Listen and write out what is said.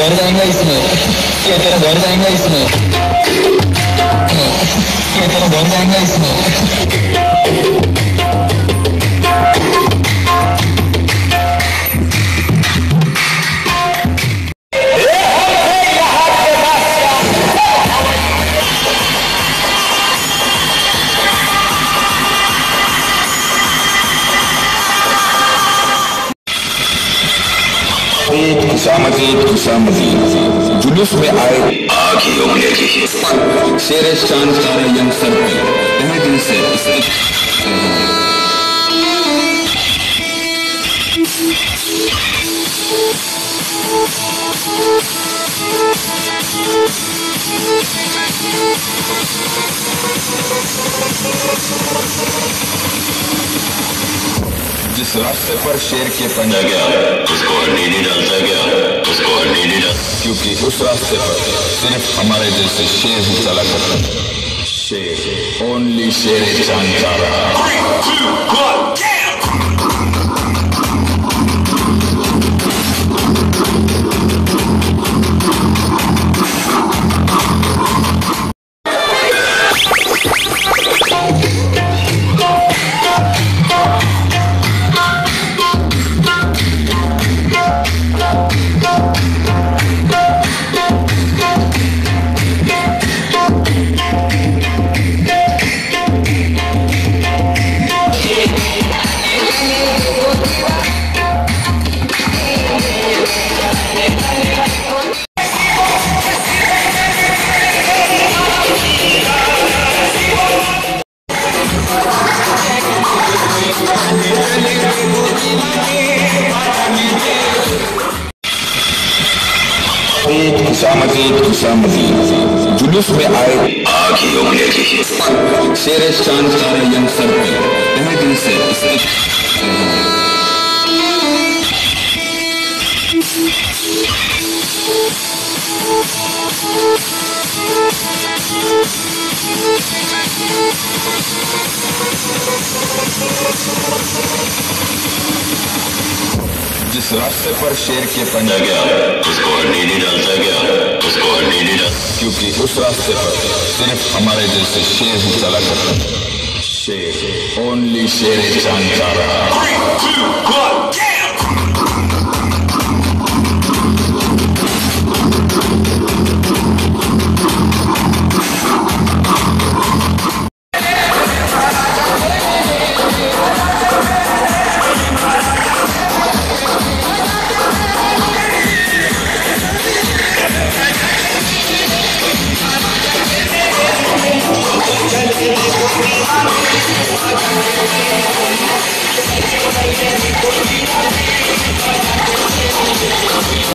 గౌరవంగా ఇస్తున్నాయి చేతను గౌరవంగా ఇస్తున్నాయి చేతను గౌరవంగా ఇస్తున్నాయి खुशामदी खुशामदी जुलूस में आए आग ही उंगली शेर शान तारे यंग सर पे तहे दिल से जिस रास्ते पर शेर के पंजा गया उसको उस पर सिर्फ़ हमारे जैसे शेर ही चला करते हैं। शेर ओनली शेर चाँद तारा ईद खुशामदी खुशामदी जुलूस में आए आग ही उगलेगी शेर चाँद तारे यंग सर पे तहे दिल से जिस रास्ते पर शेर के पंजा गया। उसको हड्डी नहीं डालता गया। उसको हड्डी नहीं डाल क्योंकि उस रास्ते पर सिर्फ़ हमारे जैसे शेर ही चला करते हैं। शेर ओनली शेर चाँद तारा マークスピードの時間の予定の方も、世界中の大変に、こう、リーダーで、世界の大変な予定を見てください。